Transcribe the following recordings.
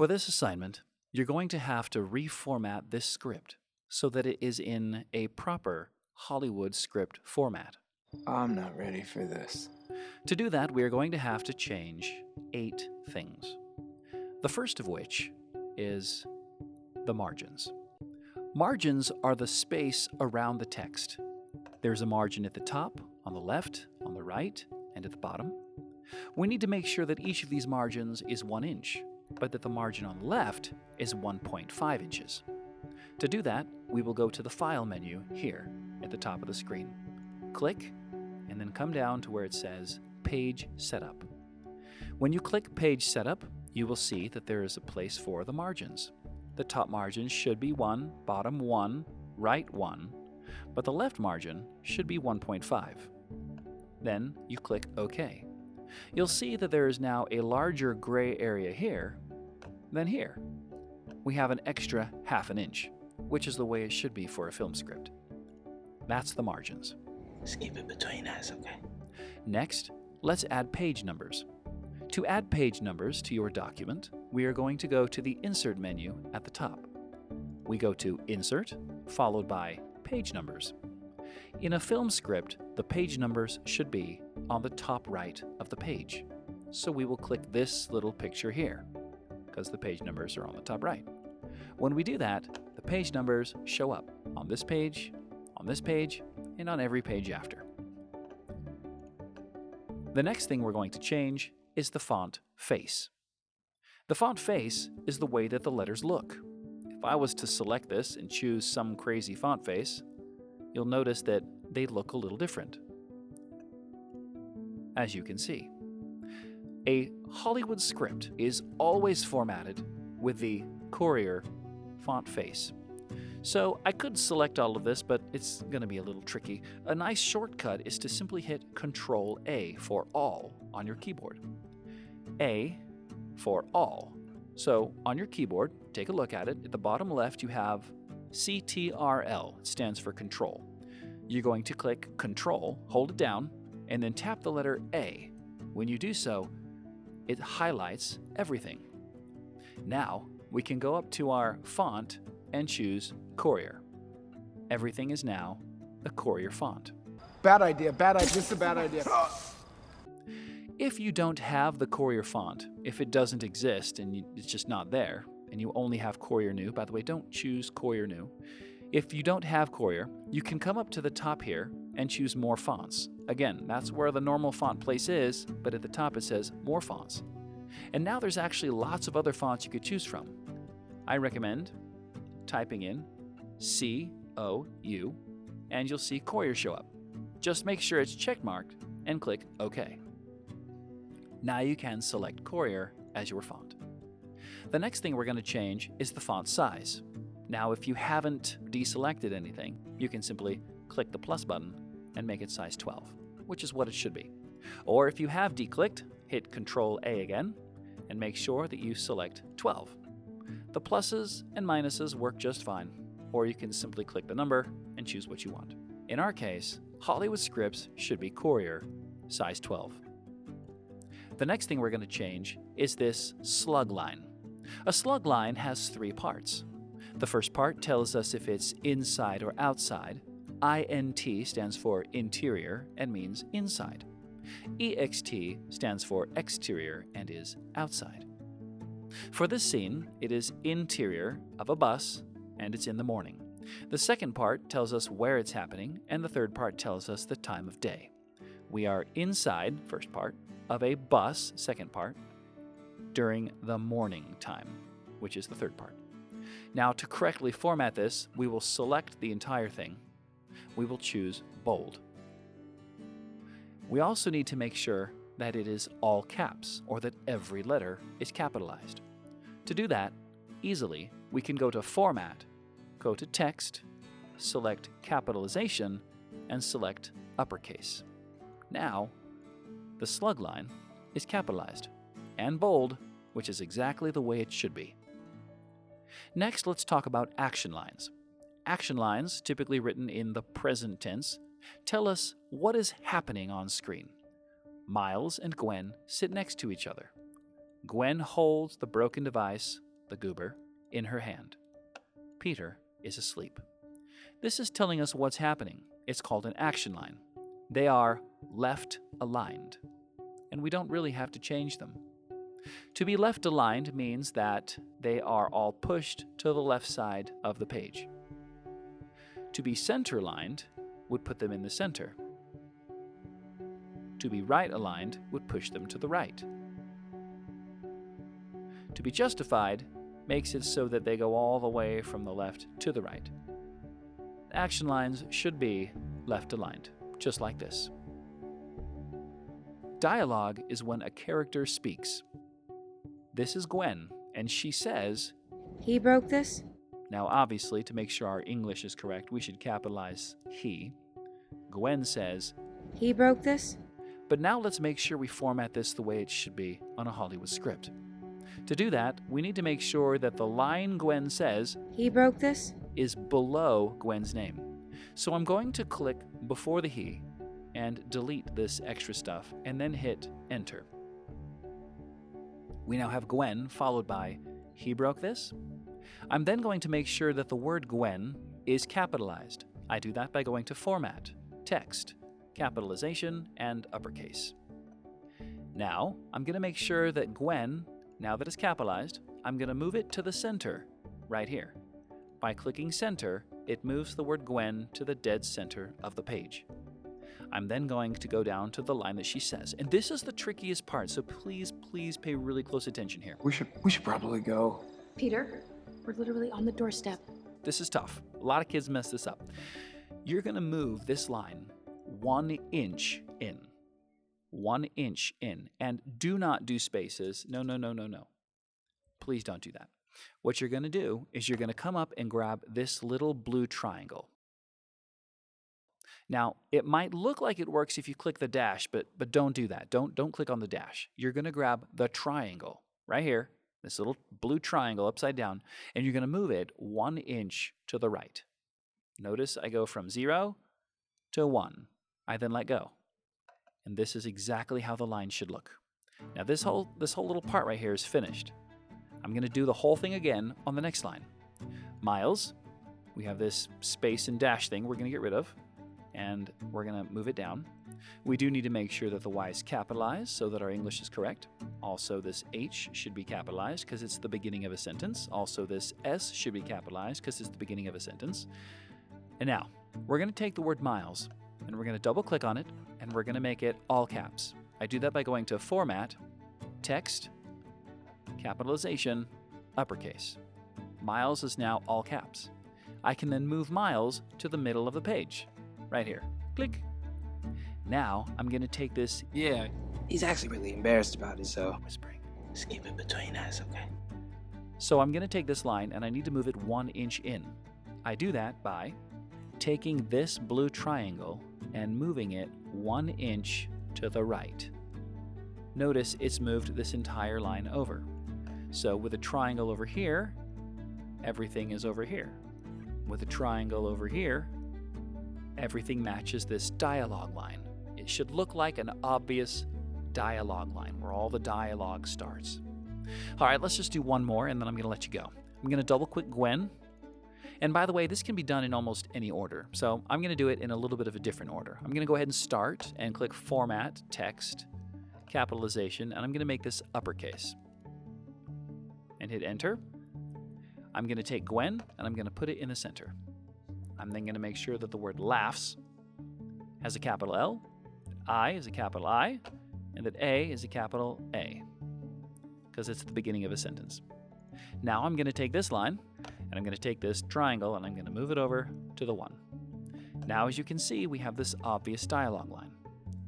For this assignment, you're going to have to reformat this script so that it is in a proper Hollywood script format. I'm not ready for this. To do that, we are going to have to change eight things. The first of which is the margins. Margins are the space around the text. There's a margin at the top, on the left, on the right, and at the bottom. We need to make sure that each of these margins is 1 inch, but that the margin on the left is 1.5 inches. To do that, we will go to the File menu here at the top of the screen. Click, and then come down to where it says Page Setup. When you click Page Setup, you will see that there is a place for the margins. The top margin should be 1, bottom 1, right 1, but the left margin should be 1.5. Then you click OK. You'll see that there is now a larger gray area here than here. We have an extra half an inch, which is the way it should be for a film script. That's the margins. Let's keep it between us, okay? Next, let's add page numbers. To add page numbers to your document, we are going to go to the Insert menu at the top. We go to Insert, followed by Page Numbers. In a film script, the page numbers should be on the top right of the page. So we will click this little picture here, because the page numbers are on the top right. When we do that, the page numbers show up on this page, on this page, and on every page after. The next thing we're going to change is the font face. The font face is the way that the letters look. If I was to select this and choose some crazy font face, you'll notice that they look a little different. As you can see, a Hollywood script is always formatted with the Courier font face. So I could select all of this, but it's going to be a little tricky. A nice shortcut is to simply hit Control A for all on your keyboard. A for all. So on your keyboard, take a look at it. At the bottom left, you have CTRL. Stands for Control. You're going to click Control, hold it down, and then tap the letter A. When you do so, it highlights everything. Now, we can go up to our font and choose Courier. Everything is now a Courier font. Bad idea, bad idea. This is a bad idea. If you don't have the Courier font, if it doesn't exist and you, it's just not there, and you only have Courier New, by the way, don't choose Courier New. If you don't have Courier, you can come up to the top here and choose More Fonts. Again, that's where the normal font place is, but at the top it says More Fonts. And now there's actually lots of other fonts you could choose from. I recommend typing in C O U, and you'll see Courier show up. Just make sure it's checkmarked and click OK. Now you can select Courier as your font. The next thing we're going to change is the font size. Now, if you haven't deselected anything, you can simply click the plus button and make it size 12, which is what it should be. Or if you have declicked, hit Control A again and make sure that you select 12. The pluses and minuses work just fine, or you can simply click the number and choose what you want. In our case, Hollywood scripts should be Courier, size 12. The next thing we're going to change is this slug line. A slug line has three parts. The first part tells us if it's inside or outside. INT stands for interior and means inside. EXT stands for exterior and is outside. For this scene, it is interior of a bus and it's in the morning. The second part tells us where it's happening, and the third part tells us the time of day. We are inside, first part, of a bus, second part, during the morning time, which is the third part. Now, to correctly format this, we will select the entire thing. We will choose bold. We also need to make sure that it is all caps or that every letter is capitalized. To do that, easily, we can go to Format, go to Text, select Capitalization, and select Uppercase. Now, the slug line is capitalized and bold, which is exactly the way it should be. Next, let's talk about action lines. Action lines, typically written in the present tense, tell us what is happening on screen. Miles and Gwen sit next to each other. Gwen holds the broken device the goober, in her hand. Peter is asleep. This is telling us what's happening. It's called an action line. They are left aligned, and we don't really have to change them. To be left aligned means that they are all pushed to the left side of the page. To be center aligned would put them in the center. To be right aligned would push them to the right. To be justified makes it so that they go all the way from the left to the right. Action lines should be left aligned, just like this. Dialogue is when a character speaks. This is Gwen, and she says, He broke this? Now obviously, to make sure our English is correct, we should capitalize he. Gwen says, He broke this? but now let's make sure we format this the way it should be on a Hollywood script. To do that, we need to make sure that the line Gwen says He broke this? is below Gwen's name. So I'm going to click before the he and delete this extra stuff and then hit enter. We now have Gwen followed by he broke this. I'm then going to make sure that the word Gwen is capitalized. I do that by going to format, text, capitalization, and uppercase. Now, I'm going to make sure that Gwen, now that it's capitalized, I'm going to move it to the center, right here. By clicking center, it moves the word Gwen to the dead center of the page. I'm then going to go down to the line that she says. And this is the trickiest part, so please, please pay really close attention here. We should we should probably go. Peter, we're literally on the doorstep. This is tough. A lot of kids mess this up. You're going to move this line one inch in. One inch in. And do not do spaces. No, no, no, no, no. Please don't do that. What you're going to do is you're going to come up and grab this little blue triangle. Now, it might look like it works if you click the dash, but but don't do that. Don't don't click on the dash. You're going to grab the triangle right here, this little blue triangle upside down, and you're going to move it 1 inch to the right. Notice I go from 0 to 1. I then let go. And this is exactly how the line should look. Now this whole this whole little part right here is finished. I'm going to do the whole thing again on the next line. Miles, we have this space and dash thing we're going to get rid of, and we're going to move it down. We do need to make sure that the Y is capitalized so that our English is correct. Also, this H should be capitalized because it's the beginning of a sentence. Also, this S should be capitalized because it's the beginning of a sentence. And now, we're going to take the word miles and we're going to double click on it and we're going to make it all caps. I do that by going to Format, Text, Capitalization, Uppercase. Miles is now all caps. I can then move Miles to the middle of the page, right here. Click. Now I'm going to take this Yeah, he's actually really embarrassed about it, so. whispering. Just keep it between us, okay? So I'm going to take this line and I need to move it one inch in. I do that by taking this blue triangle and moving it one inch to the right. Notice it's moved this entire line over. So with a triangle over here, everything is over here. With a triangle over here, everything matches this dialogue line. It should look like an obvious dialogue line where all the dialogue starts. All right, let's just do one more and then I'm going to let you go. I'm going to double click Gwen. And by the way, this can be done in almost any order. So I'm going to do it in a little bit of a different order. I'm going to go ahead and start and click Format, Text, Capitalization, and I'm going to make this uppercase. And hit Enter. I'm going to take Gwen and I'm going to put it in the center. I'm then going to make sure that the word laughs has a capital L, I is a capital I, and that A is a capital A because it's the beginning of a sentence. Now I'm going to take this line and I'm going to take this triangle and I'm going to move it over to the one. Now, as you can see, we have this obvious dialogue line.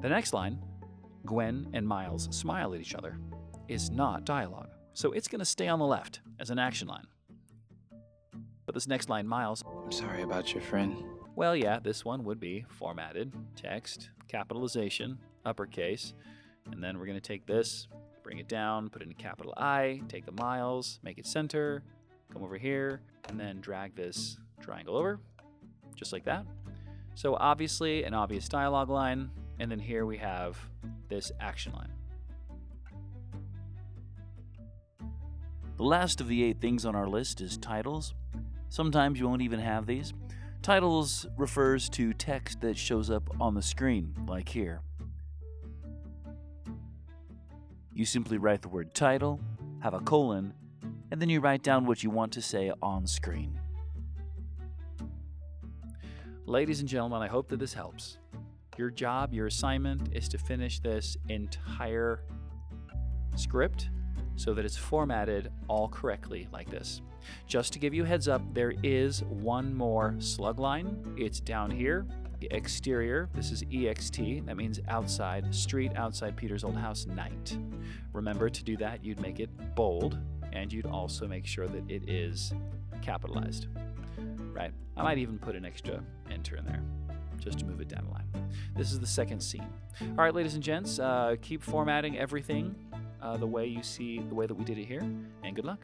The next line, Gwen and Miles smile at each other, is not dialogue. So it's going to stay on the left as an action line. But this next line, Miles, I'm sorry about your friend. well, yeah, this one would be formatted, text, capitalization, uppercase, and then we're going to take this, bring it down, put it in capital I, take the miles, make it center, come over here, and then drag this triangle over, just like that. So obviously an obvious dialogue line, and then here we have this action line. The last of the eight things on our list is titles. Sometimes you won't even have these. Titles refers to text that shows up on the screen, like here. You simply write the word title, have a colon, and then you write down what you want to say on screen. Ladies and gentlemen, I hope that this helps. Your job, your assignment is to finish this entire script so that it's formatted all correctly like this. Just to give you heads up, there is one more slug line. It's down here, exterior. This is EXT. That means outside, street outside Peter's old house, night. Remember to do that, you'd make it bold and you'd also make sure that it is capitalized. Right? I might even put an extra enter in there just to move it down the line. This is the second scene. All right, ladies and gents, uh, keep formatting everything uh, the way you see, the way that we did it here, and good luck.